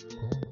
Oh.